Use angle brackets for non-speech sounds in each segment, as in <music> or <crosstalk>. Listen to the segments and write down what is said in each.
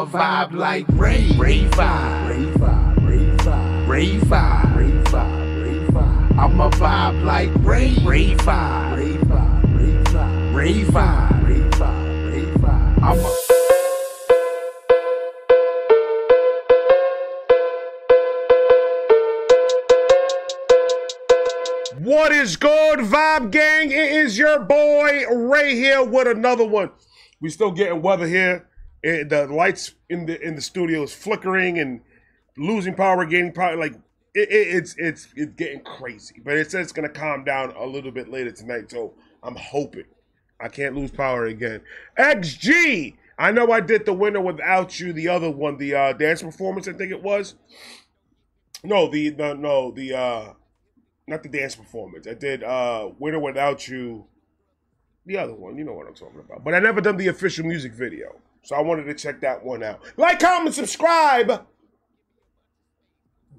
A vibe like Ray, Ray vibe, Ray vibe, Ray vibe, Ray vibe. I'm a vibe like Ray, Ray vibe, Ray vibe, Ray vibe, Ray vibe, Ray vibe, Ray vibe. I'm a What is good, Vibe Gang? It is your boy Ray here with another one. We still getting weather here. And the lights in the in the studio is flickering and losing power, gaining power. Like it, it, it's it's it's getting crazy. But it says it's gonna calm down a little bit later tonight. So I'm hoping I can't lose power again. XG. I know I did the Winter Without You. The other one, the uh, dance performance, I think it was. No, the the no the uh not the dance performance. I did uh Winter Without You. The other one, you know what I'm talking about. But I never done the official music video. So I wanted to check that one out. Like, comment, subscribe.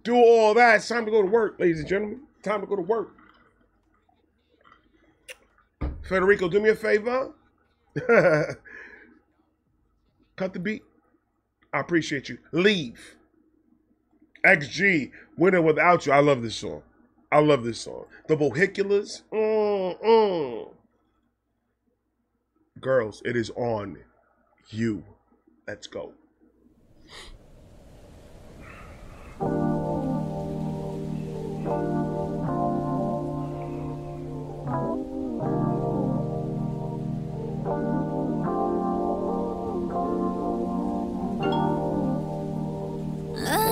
Do all that. It's time to go to work, ladies and gentlemen. Time to go to work. Federico, do me a favor. <laughs> Cut the beat. I appreciate you. Leave. XG, Winter Without You. I love this song. I love this song. The Vehiculars. Mm, mm. Girls, it is on you. Let's go.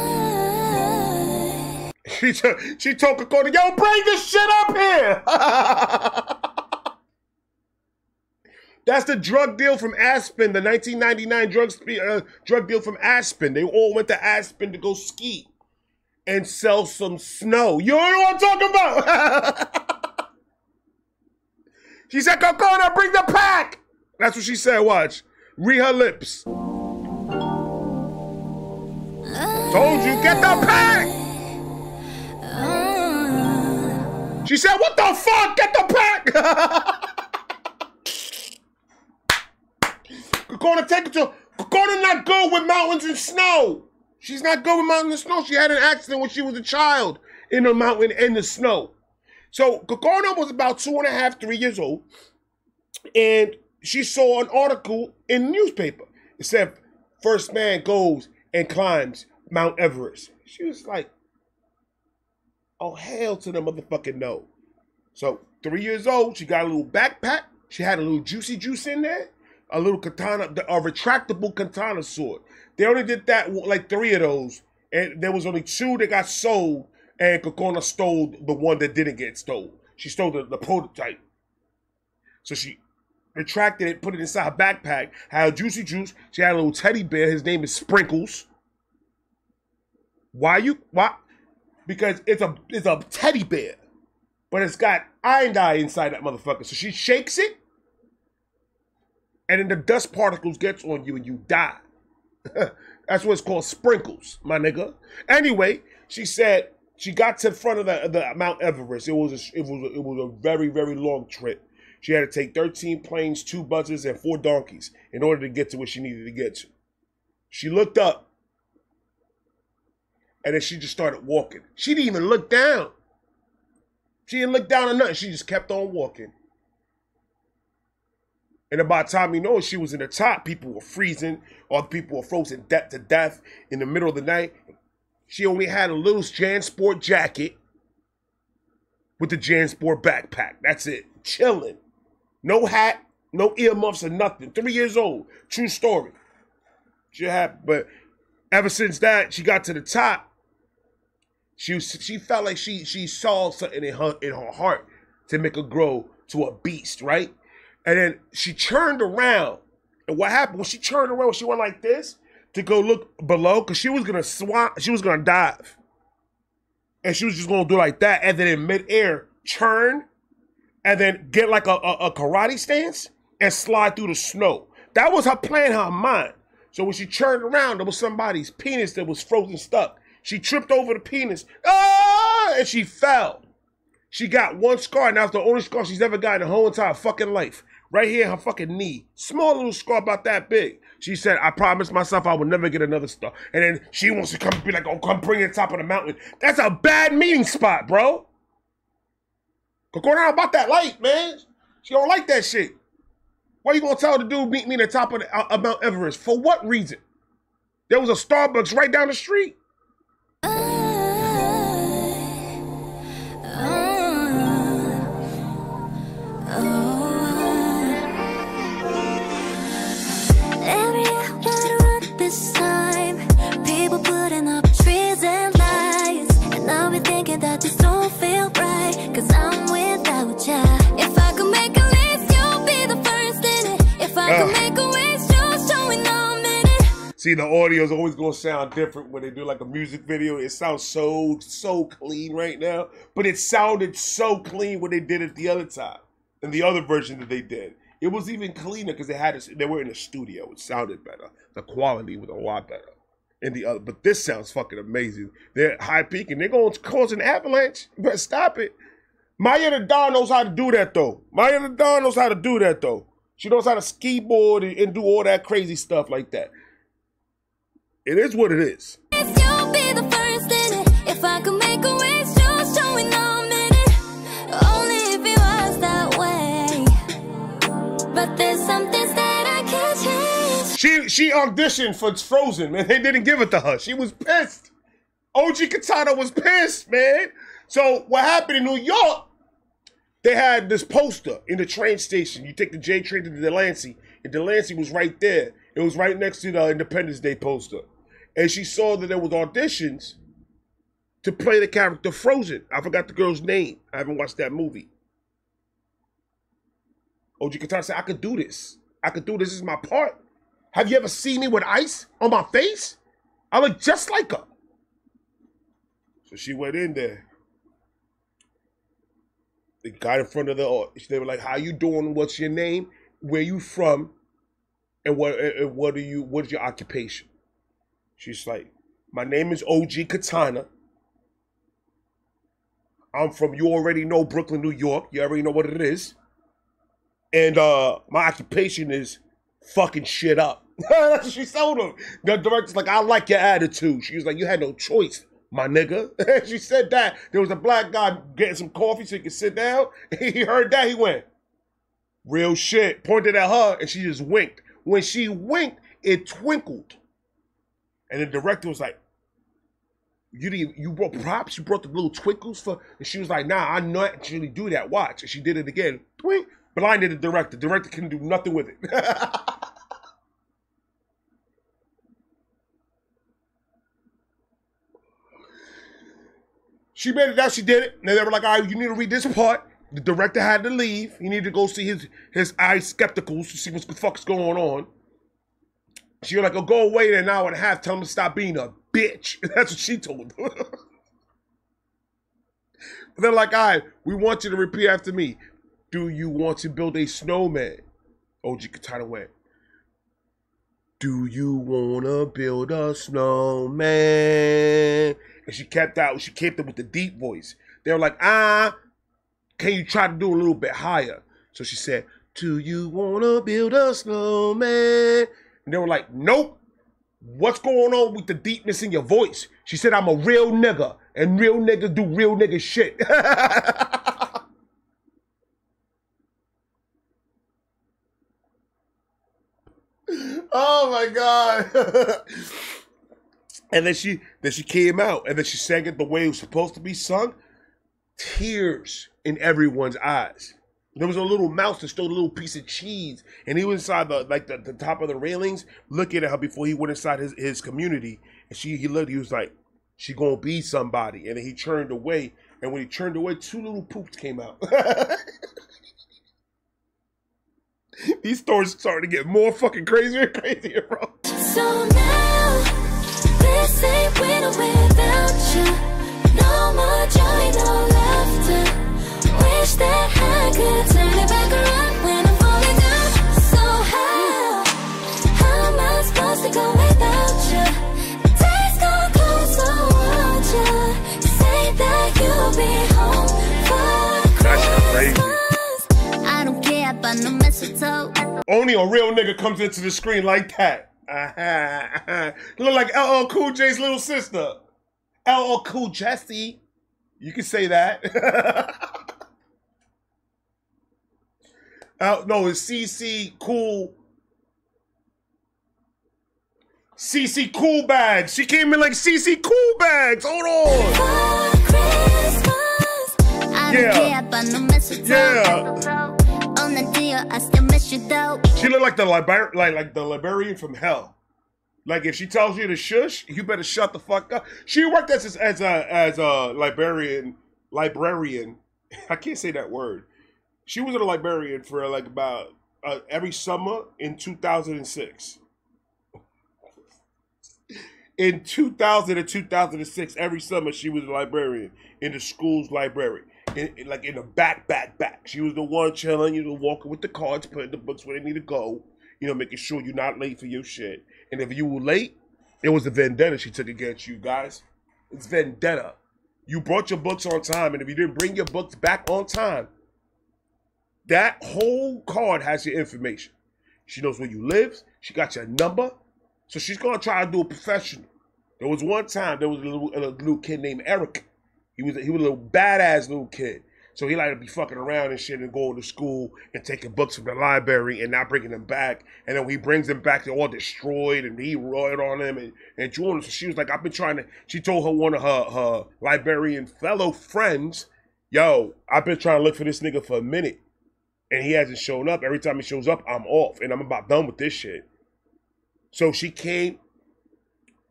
<laughs> She t- she told Cocona, yo, bring this shit up here. <laughs> That's the drug deal from Aspen, the 1999 drug uh, drug deal from Aspen. They all went to Aspen to go ski and sell some snow. You know what I'm talking about? <laughs> she said, Cocona, bring the pack. That's what she said. Watch. Read her lips. Told you, get the pack. She said, What the fuck? Get the pack! <laughs> It to. Gonna not go with mountains and snow. She's not good with mountains and snow. She had an accident when she was a child in the mountain and the snow. So Cocona was about two and a half, three years old, and she saw an article in the newspaper. It said, First man goes and climbs Mount Everest. She was like, Oh, hell to the motherfucking no. So, three years old, she got a little backpack. She had a little juicy juice in there, a little katana, a retractable katana sword. They only did that, like three of those, and there was only two that got sold, and Cocona stole the one that didn't get stole. She stole the, the prototype. So she retracted it, put it inside her backpack, had juicy juice. She had a little teddy bear. His name is Sprinkles. Why you, why? because it's a it's a teddy bear, but it's got iron dye inside that motherfucker. So she shakes it, and then the dust particles gets on you and you die. <laughs> That's what it's called, sprinkles, my nigga. Anyway, she said she got to the front of the, the Mount Everest. It was a, it was a, it was a very very long trip. She had to take 13 planes, two buses, and four donkeys in order to get to where she needed to get to. She looked up and then she just started walking. She didn't even look down. She didn't look down or nothing. She just kept on walking. And about time you know, she was in the top. People were freezing, or the people were frozen death to death in the middle of the night. She only had a little JanSport jacket with the JanSport backpack. That's it. Chilling. No hat, no earmuffs, or nothing. Three years old. True story. She had, but ever since that, she got to the top. She was, she felt like she she saw something in her in her heart to make her grow to a beast, right? And then she turned around, and what happened when she turned around? She went like this to go look below because she was gonna swat, she was gonna dive, and she was just gonna do like that, and then in midair turn, and then get like a, a, a karate stance and slide through the snow. That was her plan, her mind. So when she turned around, there was somebody's penis that was frozen stuck. She tripped over the penis, ah, and she fell. She got one scar, and that's the only scar she's ever gotten in her whole entire fucking life. Right here, her fucking knee, small little scar about that big. She said, "I promised myself I would never get another star." And then she wants to come be like, "Oh, come bring it top of the mountain." That's a bad meeting spot, bro. Go down about that light, man. She don't like that shit. Why you gonna tell the dude meet me at the top of, the, uh, of Mount Everest? For what reason? There was a Starbucks right down the street. See, the audio is always gonna sound different when they do like a music video. It sounds so so clean right now, but it sounded so clean when they did it the other time, and the other version that they did. It was even cleaner because they had a, they were in a studio. It sounded better. The quality was a lot better in the other. But this sounds fucking amazing. They're high peak and they're gonna cause an avalanche. You better stop it. Maya the Don knows how to do that though. Maya the Don knows how to do that though. She knows how to ski board and, and do all that crazy stuff like that. It is what it is. List, You'll be the first in it. If I could make a wish, just showing I'm in it. Only if it was that way. But there's some things that I can't. She she auditioned for Frozen, man. They didn't give it to her. She was pissed. OG Katana was pissed, man. So what happened in New York? They had this poster in the train station. You take the J train to Delancey, and Delancey was right there. It was right next to the Independence Day poster. And she saw that there was auditions to play the character Frozen. I forgot the girl's name. I haven't watched that movie. OG Katana said, I could do this. I could do this. This is my part. Have you ever seen me with ice on my face? I look just like her. So she went in there. They got in front of the. They were like, "How you doing? What's your name? Where you from? And what? And what are you? What's your occupation?" She's like, "My name is OG Katana. I'm from you already know Brooklyn, New York. You already know what it is. And uh my occupation is fucking shit up. <laughs> She told him. The director's like, I like your attitude. She was like, You had no choice, my nigga. <laughs> she said that. There was a black guy getting some coffee so he could sit down. <laughs> He heard that, he went, Real shit. Pointed at her and she just winked. When she winked, it twinkled. And the director was like, you didn't you brought props, you brought the little twinkles for and she was like, nah, I naturally do that. Watch. And she did it again. Twink. Blinded the director. Director couldn't do nothing with it. <laughs> she made it out, she did it. And they were like, all right, you need to read this part. The director had to leave. He needed to go see his his eye skepticals to see what the fuck's going on. She was like, oh, go away in an hour and a half. Tell him to stop being a bitch. <laughs> That's what she told him. <laughs> They're like, all right, we want you to repeat after me. Do you want to build a snowman? OG Katana went. Do you wanna build a snowman? And she kept out, she kept it with the deep voice. They were like, ah, can you try to do a little bit higher? So she said, Do you wanna build a snowman? And they were like, Nope. What's going on with the deepness in your voice? She said, I'm a real nigga, and real niggas do real nigga shit. <laughs> oh my god. <laughs> and then she then she came out and then she sang it the way it was supposed to be sung. Tears in everyone's eyes. There was a little mouse that stole a little piece of cheese, and he was inside the like the, the top of the railings, looking at her before he went inside his, his community. And she he looked, he was like, She gonna be somebody. And then he turned away, and when he turned away, two little poops came out. <laughs> These stories starting to get more fucking crazier and crazier, bro. So now, this ain't without you. No more joy, no. Wish that I could turn it back around when I'm falling down. So how, how am I supposed to go without you? Days close, so won't you say that you'll be home for Christmas? I don't care about no mistletoe. Only a real nigga comes into the screen like that. Uh-huh. <laughs> Look like LL Cool J's little sister. LL Cool Jesse. You can say that. <laughs> uh, no, it's CC Cool. CC Cool Bags. She came in like CC Cool Bags. Hold on. For Christmas, I Yeah. don't care about no mistletoe. Yeah. On the deal, I still miss you though. She looked like the libar- like like the librarian from hell. Like if she tells you to shush, you better shut the fuck up. She worked as as a as a librarian librarian. <laughs> I can't say that word. She was a librarian for like about uh, every summer in 2006. In 2000 and 2006, every summer she was a librarian in the school's library. In, in- like in the back, back, back. She was the one chilling, you know, walking with the cards, putting the books where they need to go, you know, making sure you're not late for your shit. And if you were late, it was a vendetta she took against you guys. It's vendetta. You brought your books on time, and if you didn't bring your books back on time, that whole card has your information. She knows where you live. She got your number. So she's gonna try to do a professional. There was one time there was a little, a little kid named Eric. He was a, he was a little badass little kid. So he liked to be fucking around and shit and going to school and taking books from the library and not bringing them back. And then when he brings them back, they're all destroyed and he wrote on them and, and drew. So she was like, I've been trying to, she told her one of her, her librarian fellow friends, yo, I've been trying to look for this nigga for a minute. And he hasn't shown up. Every time he shows up, I'm off. And I'm about done with this shit. So she came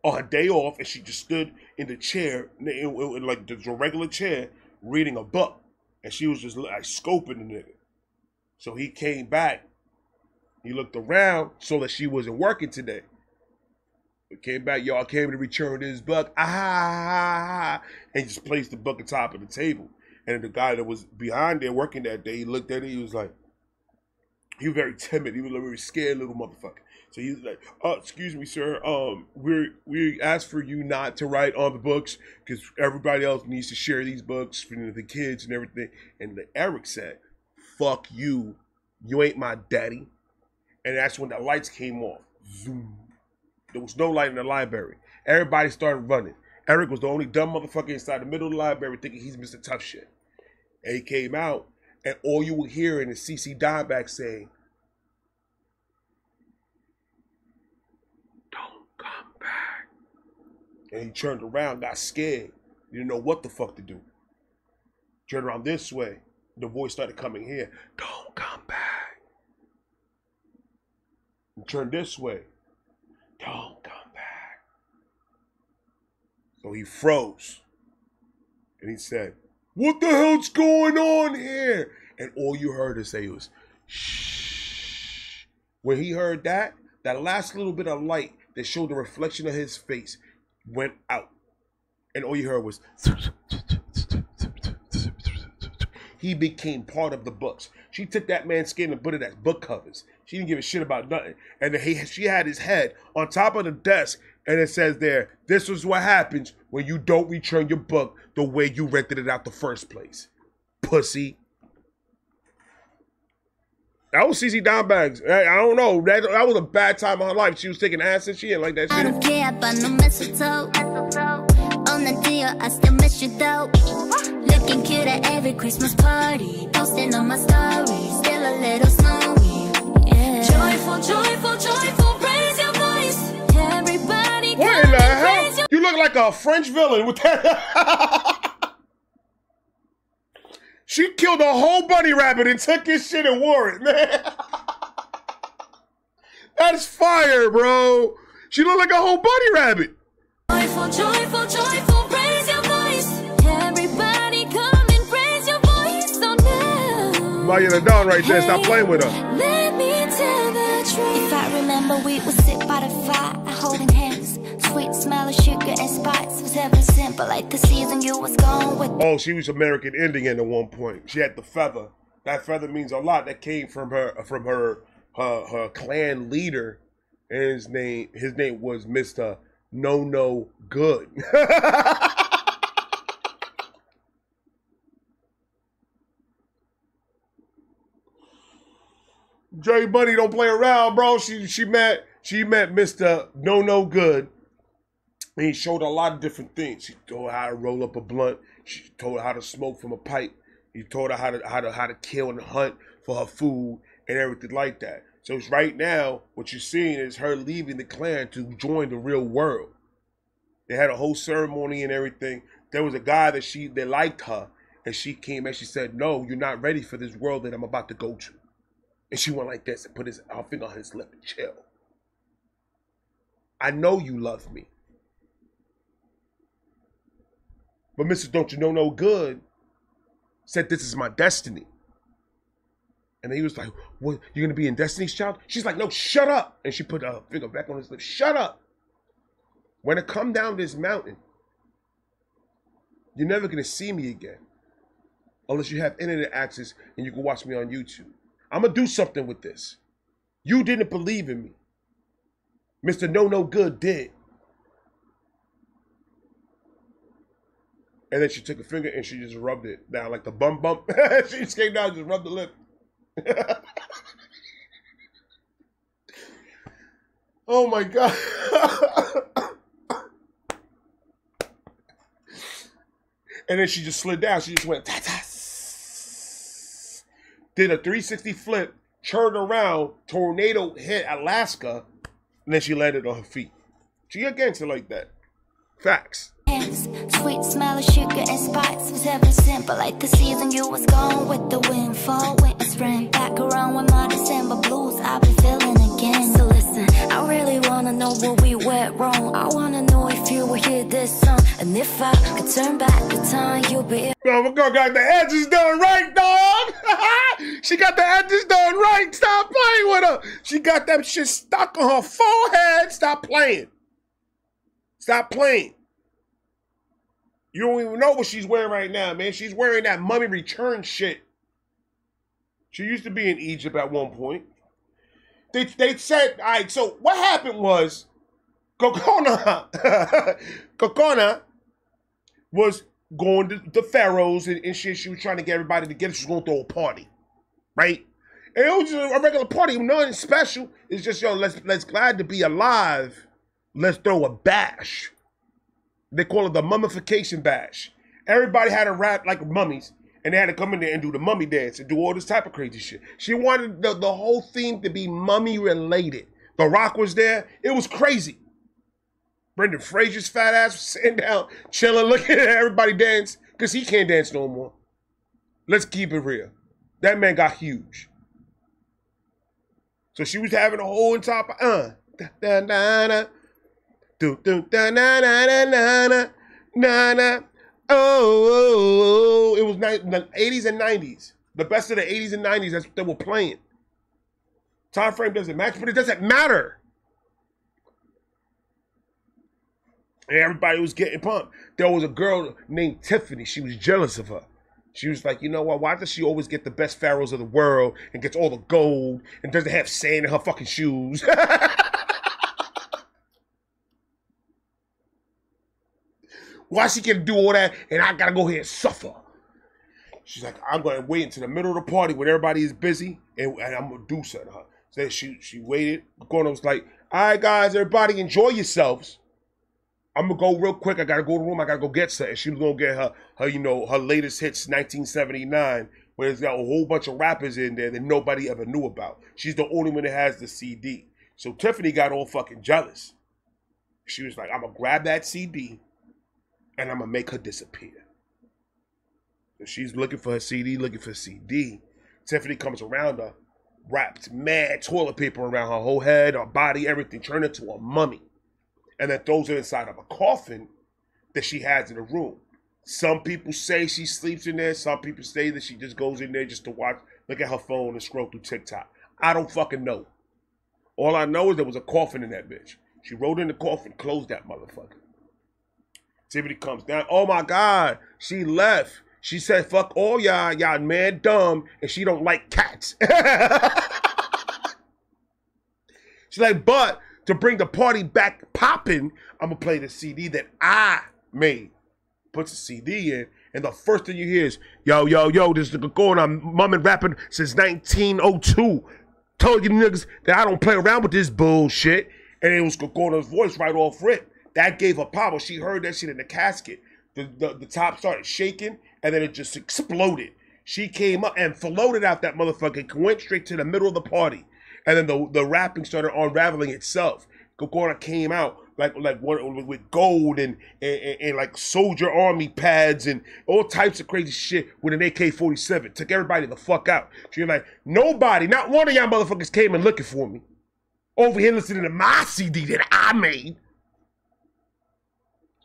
on her day off and she just stood in the chair, in, in- in like the regular chair, reading a book. And she was just like scoping the nigga. So he came back. He looked around, saw that she wasn't working today. He came back, y'all came to return this book. Ah, and just placed the book on top of the table. And the guy that was behind there working that day, he looked at it, he was like, he was very timid. He was a very scared little motherfucker. So he's like, "Oh, excuse me, sir. Um, we we asked for you not to write on the books because everybody else needs to share these books for the kids and everything." And the Eric said, "Fuck you. You ain't my daddy." And that's when the lights came off. Zoom. There was no light in the library. Everybody started running. Eric was the only dumb motherfucker inside the middle of the library thinking he's Mr. Tough Shit. And he came out, and all you were hearing is CC Dimeback saying, Don't come back. And he turned around, got scared. He didn't know what the fuck to do. Turned around this way. The voice started coming here. Don't come back. And turned this way. Don't come back. So he froze. And he said, What the hell's going on here? And all you heard her say was, Shh. When he heard that, that last little bit of light that showed the reflection of his face went out. And all you heard was, he became part of the books. She took that man's skin and put it as book covers. She didn't give a shit about nothing. And he, she had his head on top of the desk, and it says there, "This is what happens when you don't return your book the way you rented it out the first place, pussy." That was CC Dimebags. I, I don't know. That, that was a bad time of her life. She was taking acid. She didn't like that I shit. don't care about no mistletoe. On the deal, I still miss you though. Looking cute at every Christmas party. Posting on my stories, still a little snowy. Yeah. Joyful, joyful, joyful, raise your voice. Everybody What in the hell? You look like a French villain with that. <laughs> she killed a whole bunny rabbit and took his shit and wore it, man. <laughs> That's fire, bro. She looked like a whole bunny rabbit. Joyful, joyful, joyful, raise your voice. Everybody come and raise your voice. So now. Dawn right there. Stop playing with her. Let me tell the truth. If I remember, we would Sugar and spice was sent, but like the season you was gone with. Oh, she was American Indian at one point. She had the feather. That feather means a lot. That came from her from her her, her clan leader, and his name his name was Mister No No Good. <laughs> Dre Money don't play around, bro. She she met she met Mr. No No Good. And he showed a lot of different things. She told her how to roll up a blunt. She told her how to smoke from a pipe. He told her how to how to how to kill and hunt for her food and everything like that. So it's right now, what you're seeing is her leaving the clan to join the real world. They had a whole ceremony and everything. There was a guy that she that liked her, and she came and she said, "No, you're not ready for this world that I'm about to go to." And she went like this and put his her finger on his lip and chill. I know you love me. But Mrs. Don't You Know No Good said this is my destiny. And he was like, What you're gonna be in Destiny's Child? She's like, No, shut up. And she put her finger back on his lip. Shut up. When I come down this mountain, you're never gonna see me again. Unless you have internet access and you can watch me on YouTube. I'm gonna do something with this. You didn't believe in me. Mr. No No Good did. And then she took a finger and she just rubbed it down like the bum bump. <laughs> she just came down and just rubbed the lip. <laughs> oh my god. <laughs> and then she just slid down. She just went ta ta. Did a 360 flip, turned around, tornado hit Alaska, and then she landed on her feet. She a gangster like that. Facts. Sweet smell of sugar and spice was sent. But like the season, you was gone with the wind, fall, winter, spring. Back around with my December blues, I've been feeling again. So listen, I really wanna know what we went wrong. I wanna know if you will hear this song. And if I could turn back the time, you'll be. Oh, my girl got the edges done right, dog. <laughs> she got the edges done right. Stop playing with her. She got that shit stuck on her forehead. Stop playing. Stop playing. You don't even know what she's wearing right now, man. She's wearing that mummy return shit. She used to be in Egypt at one point. They, they said, all right, so what happened was Cocona, <laughs> Cocona was going to the pharaohs and, and shit. She was trying to get everybody together. She was going to throw a party, right? And it was just a regular party, nothing special. It's just yo, let's let's glad to be alive. Let's throw a bash. They call it the mummification bash. Everybody had to rap like mummies, and they had to come in there and do the mummy dance and do all this type of crazy shit. She wanted the, the whole theme to be mummy related. The Rock was there. It was crazy. Brendan Fraser's fat ass was sitting down, chilling, <laughs> looking at everybody dance, because he can't dance no more. Let's keep it real. That man got huge. So she was having a whole of uh da da da do do da na na na na na na na oh, oh, oh. oh. it was the 80s and 90s. The best of the 80s and 90s, that's what they were playing. Time frame doesn't match, but it doesn't matter. And everybody was getting pumped. There was a girl named Tiffany. She was jealous of her. She was like, you know what? Why does she always get the best pharaohs of the world and gets all the gold and doesn't have sand in her fucking shoes? <laughs> Why she can do all that and I gotta go here and suffer? She's like, I'm gonna wait until the middle of the party when everybody is busy and, and I'm gonna do something. her. So she she waited. Gordo was like, all right, guys, everybody enjoy yourselves. I'm gonna go real quick. I gotta go to the room. I gotta go get something. She was gonna get her, her, you know, her latest hits, 1979, where there's got a whole bunch of rappers in there that nobody ever knew about. She's the only one that has the CD. So Tiffany got all fucking jealous. She was like, I'm gonna grab that CD and I'm gonna make her disappear. So she's looking for her CD, looking for CD. Tiffany comes around her, wrapped mad toilet paper around her whole head, her body, everything, turned into a mummy and then throws her inside of a coffin that she has in the room. Some people say she sleeps in there. Some people say that she just goes in there just to watch, look at her phone and scroll through TikTok. I don't fucking know. All I know is there was a coffin in that bitch. She rolled in the coffin, closed that motherfucker. Comes down. Oh my God, she left. She said, fuck all y'all, y'all mad dumb, and she don't like cats. <laughs> She's like, but to bring the party back popping, I'm gonna play the CD that I made. Puts the CD in, and the first thing you hear is, yo, yo, yo, this is going on. Mum and rapping since 1902. Told you niggas that I don't play around with this bullshit. And it was Gordo's voice right off rip. That gave her power. She heard that shit in the casket. The, the, the top started shaking and then it just exploded. She came up and floated out that motherfucker, went straight to the middle of the party. And then the, the wrapping started unraveling itself. Gogora came out like like with gold and, and, and, and like soldier army pads and all types of crazy shit with an AK forty seven. Took everybody the fuck out. She was like, nobody, not one of y'all motherfuckers came and looking for me. Over here listening to my CD that I made.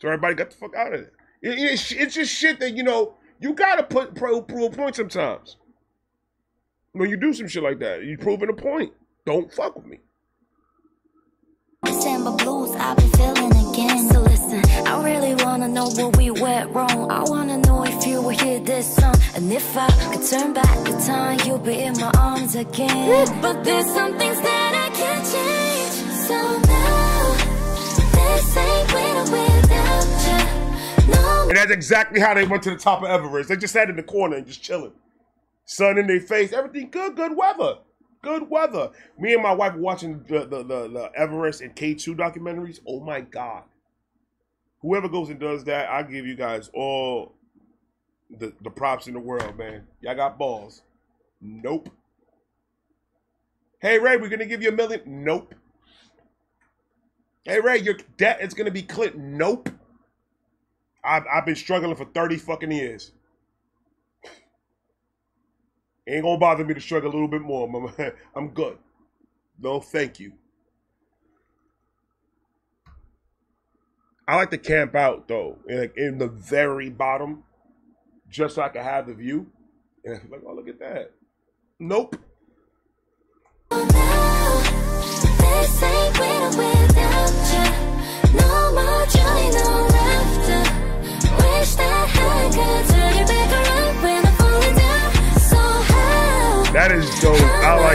So everybody got the fuck out of there. It- it's, it's just shit that you know you gotta put pro, prove a point sometimes. When you do some shit like that, you're proving a point. Don't fuck with me. December blues, I've been feeling again. So listen, I really wanna know what we went wrong. I wanna know if you will hear this song. And if I could turn back the time, you'll be in my arms again. But there's some things that I can't change. So that's exactly how they went to the top of Everest. They just sat in the corner and just chilling. Sun in their face, everything good, good weather. Good weather. Me and my wife watching the, the, the, the Everest and K2 documentaries. Oh my God. Whoever goes and does that, I give you guys all the, the props in the world, man. Y'all got balls. Nope. Hey, Ray, we're going to give you a million. Nope. Hey, Ray, your debt is going to be cleared. Nope. I've, I've been struggling for 30 fucking years. Ain't gonna bother me to struggle a little bit more. <laughs> I'm good. No, thank you. I like to camp out though, like, in the very bottom, just so I can have the view. And <laughs> I'm like, oh, look at that. Nope.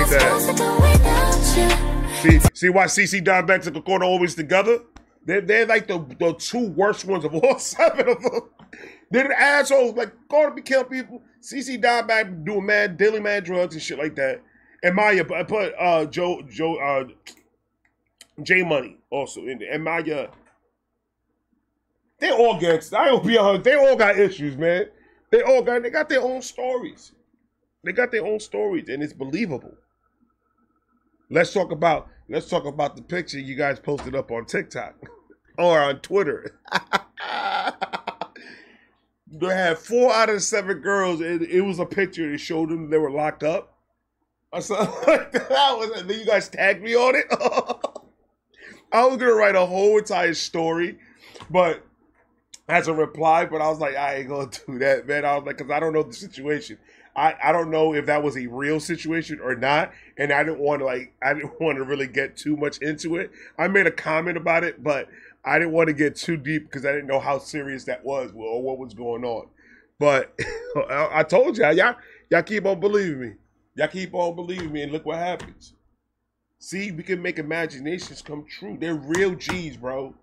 Like that. Supposed to go without you. See, see why CC Diabetic and Corner always together? They're, they're like the, the two worst ones of all <laughs> seven of them. They're the assholes. Like, going to be killing people. CC Diabetic doing mad, daily mad drugs and shit like that. And Maya, I put uh, Joe, Joe, uh, J Money also in there. And Maya, they all gangsters. I don't be They all got issues, man. They all got, they got their own stories. They got their own stories, and it's believable. Let's talk about let's talk about the picture you guys posted up on TikTok <laughs> or on Twitter. <laughs> they had four out of seven girls, and it was a picture that showed them they were locked up. Or something <laughs> that. Was, then you guys tagged me on it. I was gonna write a whole entire story, but as a reply, but I was like, I ain't gonna do that, man. I was like, because I don't know the situation. I, I don't know if that was a real situation or not, and I didn't want to like I didn't <laughs> want to really get too much into it. I made a comment about it, but I didn't want to get too deep because I didn't know how serious that was or what was going on. But <laughs> I, told y'all, y'all y'all keep on believing me. Y'all keep on believing me, and look what happens. See, we can make imaginations come true. They're real G's, bro.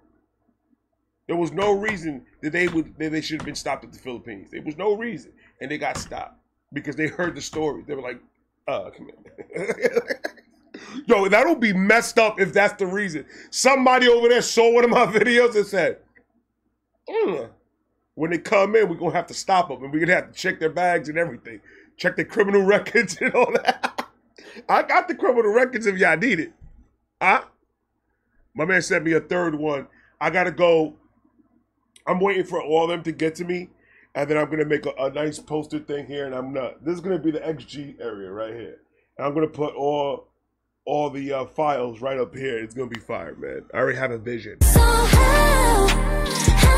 There was no reason that they would that they should have been stopped at the Philippines. There was no reason, and they got stopped because they heard the story. They were like, "Uh, come here." <laughs> Yo, that'll be messed up if that's the reason. Somebody over there saw one of my <laughs> videos and said, "Mm, "When they come in, we're gonna have to stop them, and we're gonna have to check their bags and everything, check their criminal <laughs> records and all that." I got the criminal records if y'all need it. Huh? My man sent me a third one. I gotta go. I'm waiting for all of them to get to me, and then I'm gonna make a, a nice poster thing here, and I'm not. This is gonna be the XG area right here. And I'm gonna put all all the uh, files right up here. It's gonna be fire, man. I already have a vision. So how? How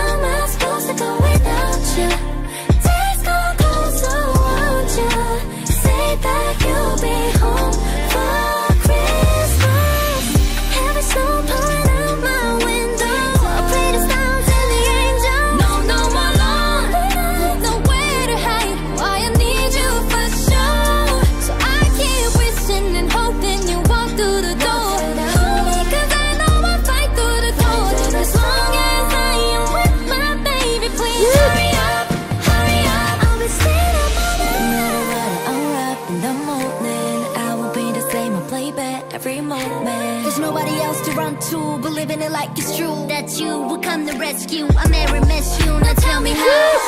it's true that you will come to rescue. I may miss you. Now tell me how.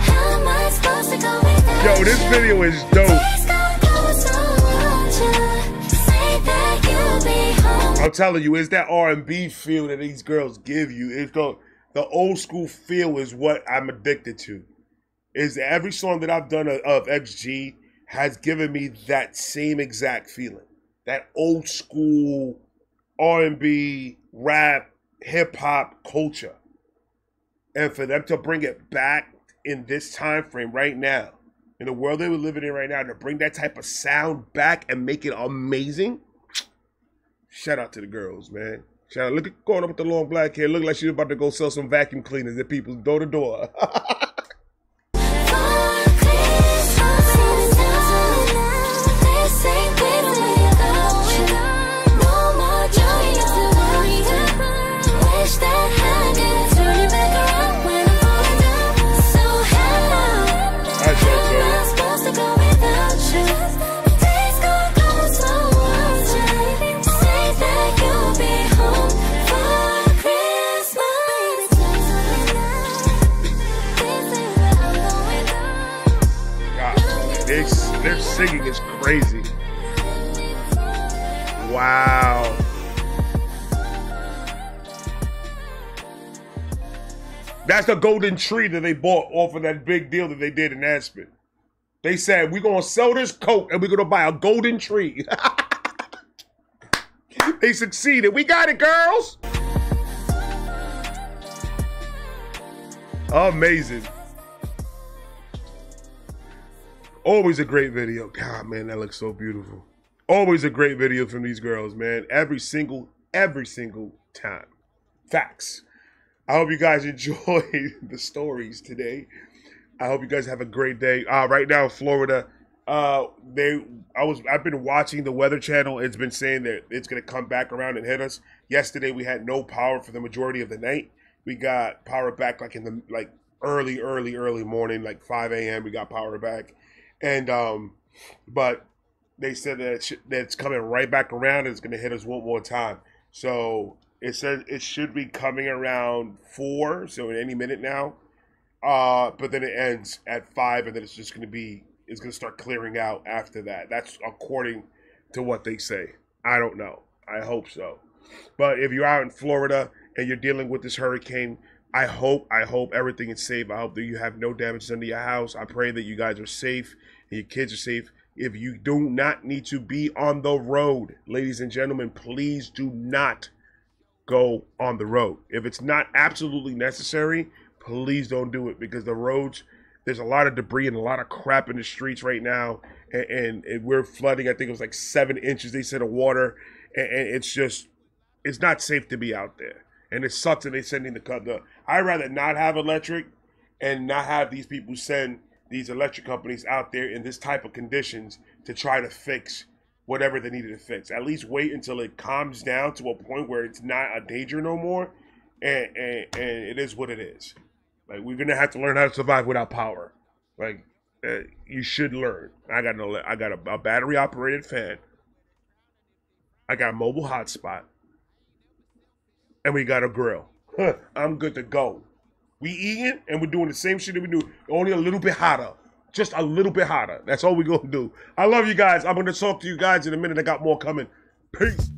How am I supposed to go without Yo, this video is dope. Please don't go so won't you? Say that you'll be home. I'm telling you, it's that R&B feel that these girls give you. It's the the old school feel is what I'm addicted to. Is every song that I've done of, of XG has given me that same exact feeling. That old school R&B, rap, hip hop culture. And for them to bring it back in this time frame right now, in the world that we're living in right now, to bring that type of sound back and make it amazing, Shout out to the girls, man. Shout out. Look at going up with the long black hair. Look like she's about to go sell some vacuum cleaners at people's door to door. <laughs> That's the golden tree that they bought off of that big deal that they did in Aspen. They said, we're going to sell this coat and we're going to buy a golden tree. <laughs> they succeeded. We got it, girls. Amazing. Always a great video. God, man, that looks so beautiful. Always a great video from these girls, man. Every single, every single time. Facts. I hope you guys <laughs> enjoy the stories today. I hope you guys have a great day. Uh, right now Florida, uh, they I was I've been watching the Weather Channel. It's been saying that it's gonna come back around and hit us. Yesterday we had no power for the majority of the night. We got power back like in the like early, early, early morning, like 5 a.m. We got power back, and um, but they said that, sh- that it's coming right back around. And it's gonna hit us one more time. So it says it should be coming around four, so in any minute now. Uh, but then it ends at five, and then it's just going to be it's going to start clearing out after that. That's according to what they say. I don't know. I hope so. But if you're out in Florida and you're dealing with this hurricane, I hope I hope everything is safe. I hope that you have no damage under your house. I pray that you guys are safe and your kids are safe. If you do not need to be on the road, ladies and gentlemen, please do not go on the road. If it's not absolutely necessary, please don't do it because the roads, there's a lot of debris and a lot of crap in the streets right now. And, and, and we're flooding, I think it was like seven inches, they said, of water. And, and it's just, it's not safe to be out there. And it sucks they're sending the cut. I'd rather not have electric and not have these people send these electric companies out there in this type of conditions to try to fix whatever they needed to fix. At least wait until it calms down to a point where it's not a danger no more, and and, and it is what it is. Like we're gonna have to learn how to survive without power. Like uh, you should learn. I got no, I got a, a battery operated fan. I got a mobile hotspot, and we got a grill. <laughs> I'm good to go. We eating and we're doing the same shit that we do, only a little bit hotter. Just a little bit hotter. That's all we're gonna do. I love you guys. I'm gonna talk to you guys in a minute. I got more coming. Peace.